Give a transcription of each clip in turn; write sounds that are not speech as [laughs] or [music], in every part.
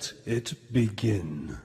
Let it begin.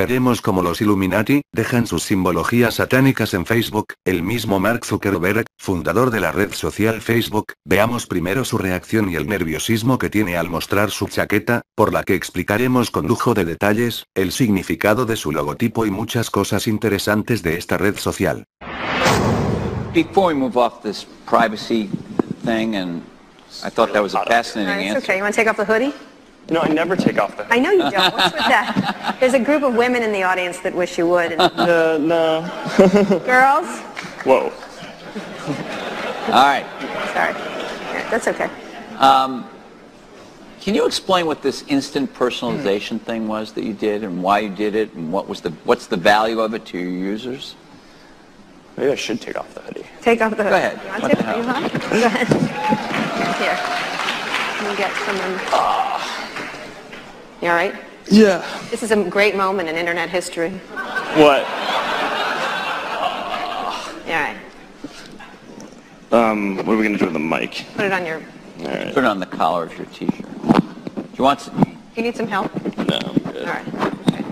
Veremos cómo los Illuminati dejan sus simbologías satánicas en Facebook, el mismo Mark Zuckerberg, fundador de la red social Facebook, veamos primero su reacción y el nerviosismo que tiene al mostrar su chaqueta, por la que explicaremos con lujo de detalles, el significado de su logotipo y muchas cosas interesantes de esta red social. Before we move off this privacy thing, and I thought that was a fascinating answer. okay. You want to take off the hoodie? No, I never take off the I know you don't. What's with that? There's a group of women in the audience that wish you would. And [laughs] Uh, no. [laughs] girls? Whoa. All right. Sorry. Yeah, that's okay. Um, can you explain what this instant personalization hmm. thing was that you did, and why you did it, and what was the what's the value of it to your users? Maybe I should take off the hoodie. Take off the hoodie. Go ahead. You want What to? the hell? You want? Go ahead. [laughs] Here. Let me get someone. Um, ah. You all right? Yeah. This is a great moment in internet history. What? You all right. Um, what are we gonna do with the mic? Put it on your... All right. Put it on the collar of your T-shirt. Do you want? Some, You need some help? No, I'm All good. right. Okay.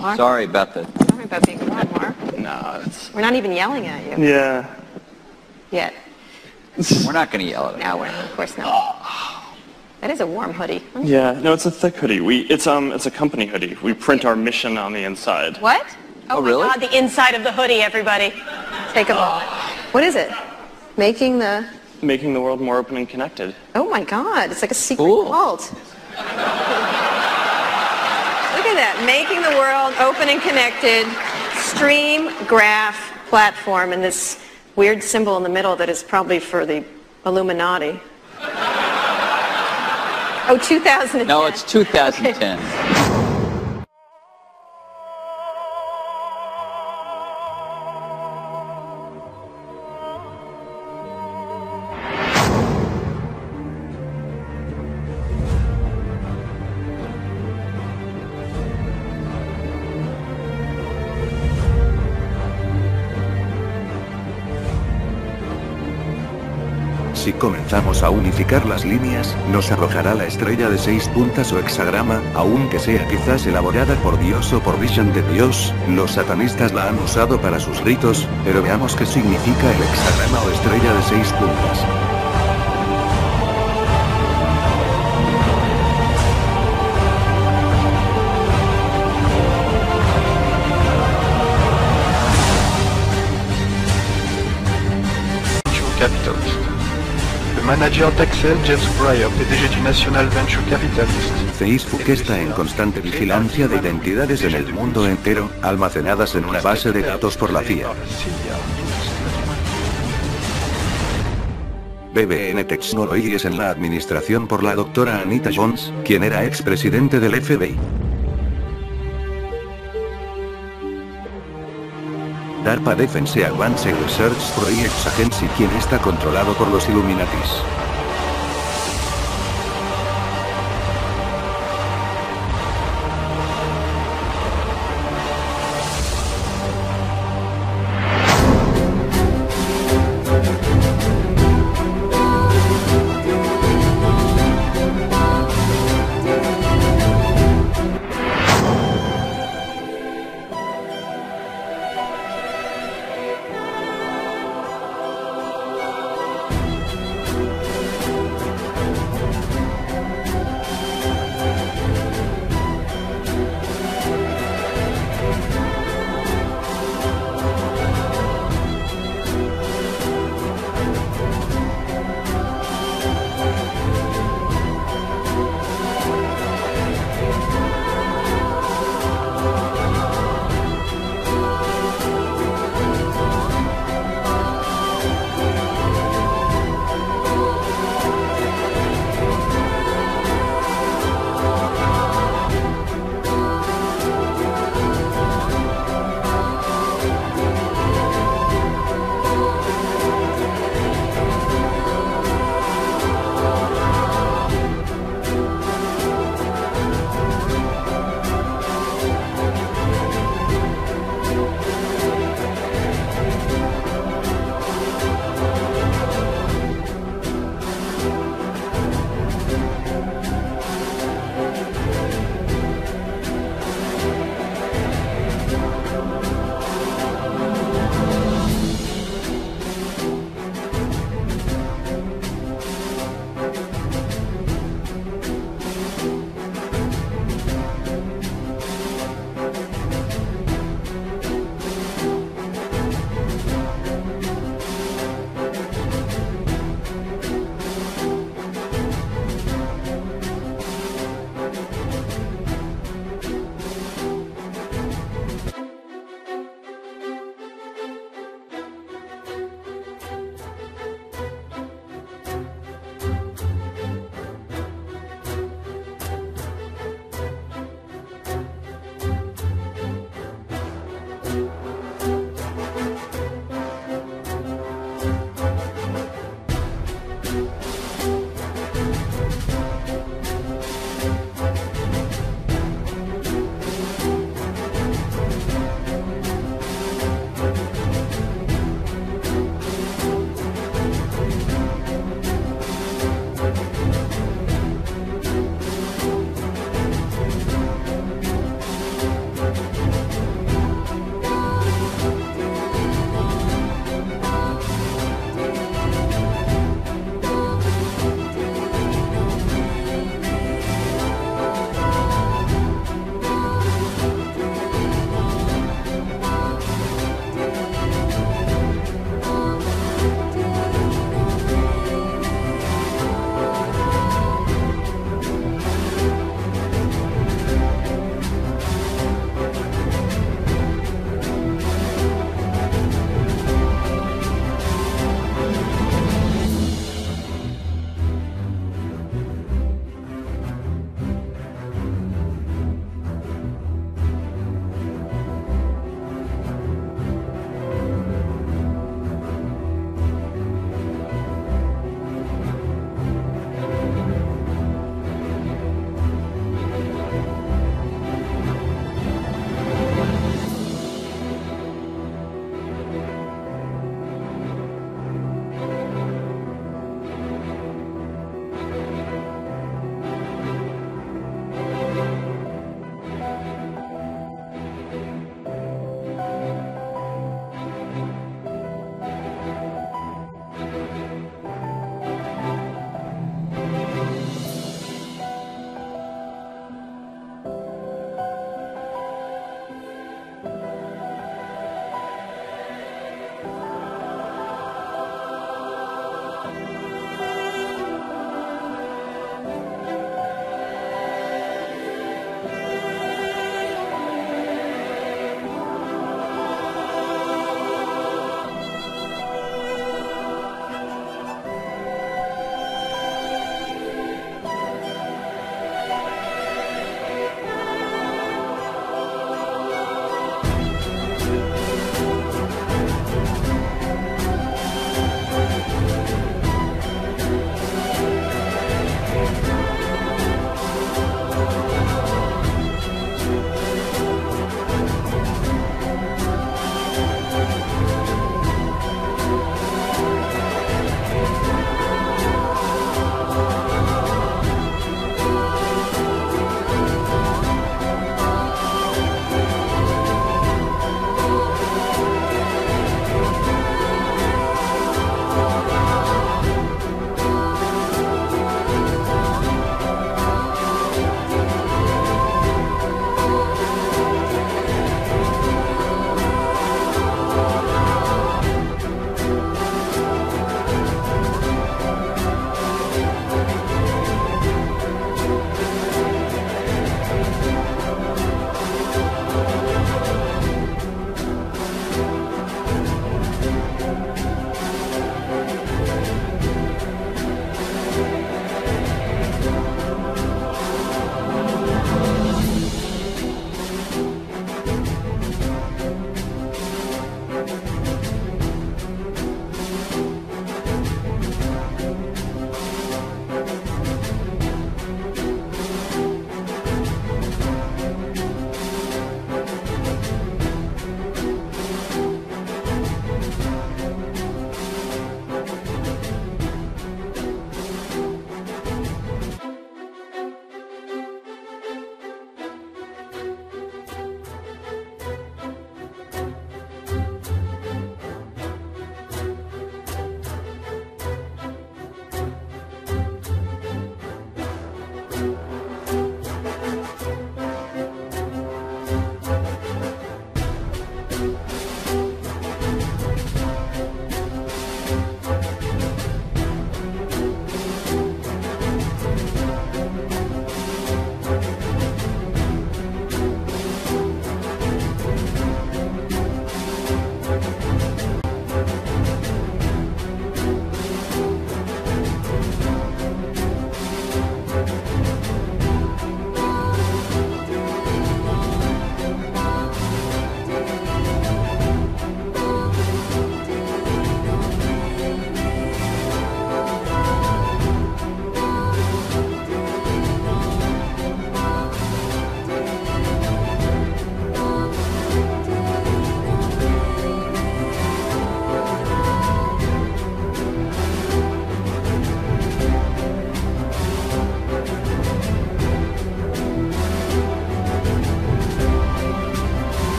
Mark? sorry about the. Sorry about being warm, Mark. No, it's. We're not even yelling at you Yeah. yet. We're not going to yell at you. No, we're not. Of course not. [laughs] That is a warm hoodie. Yeah. No, it's a thick hoodie. We it's um it's a company hoodie. We print our mission on the inside. What? Oh, my really? God, the inside of the hoodie, everybody. Take a look. What is it? Making the... Making the world more open and connected. Oh my God, it's like a secret Cool. vault. Look at that, making the world open and connected, stream graph platform, and this weird symbol in the middle that is probably for the Illuminati. Oh, 2010. No, it's 2010. Si comenzamos a unificar las líneas, nos arrojará la estrella de seis puntas o hexagrama, aunque sea quizás elaborada por Dios o por visión de Dios, los satanistas la han usado para sus ritos, pero veamos qué significa el hexagrama o estrella de seis puntas. Manager d'Axel, James Breyer, PDG du National Venture Capitalist. Facebook está en constante vigilancia de identidades en el mundo entero, almacenadas en una base de datos por la CIA. BBN Technology es en la administración por la doctora Anita Jones, quien era expresidente del FBI. DARPA Defense Advanced Research Projects Agency quien está controlado por los Illuminatis.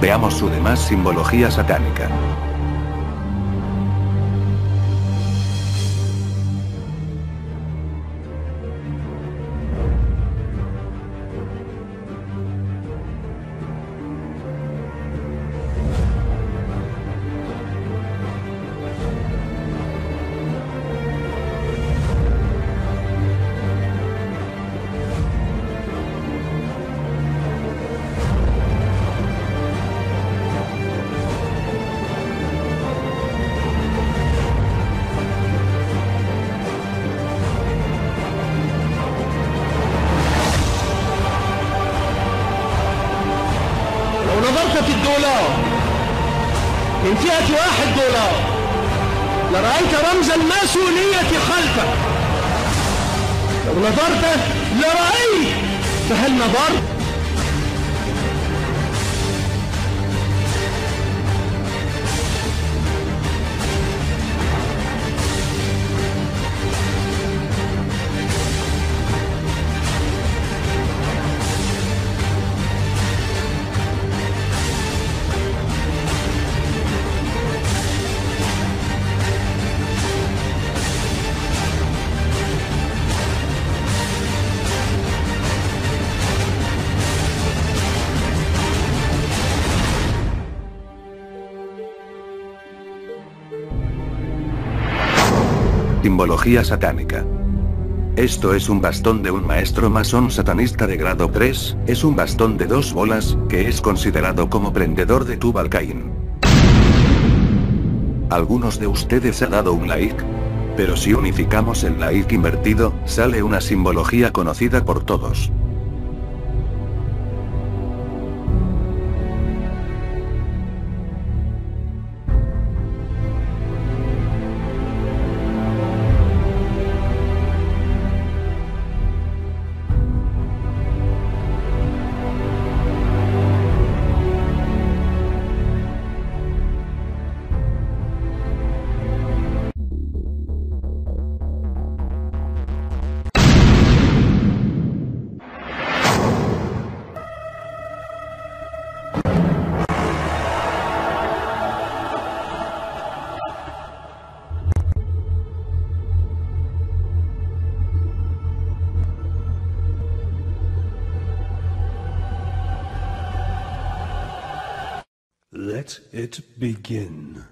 Veamos su demás simbología satánica. فئة واحد دولار. لرأيت رمز الماسونية خلفك. لو نظرت لرأيت فهل نظرت؟ Simbología satánica. Esto es un bastón de un maestro masón satanista de grado 3, es un bastón de dos bolas, que es considerado como prendedor de Tubal Cain. ¿Algunos de ustedes ha dado un like? Pero si unificamos el like invertido, sale una simbología conocida por todos. Let it begin.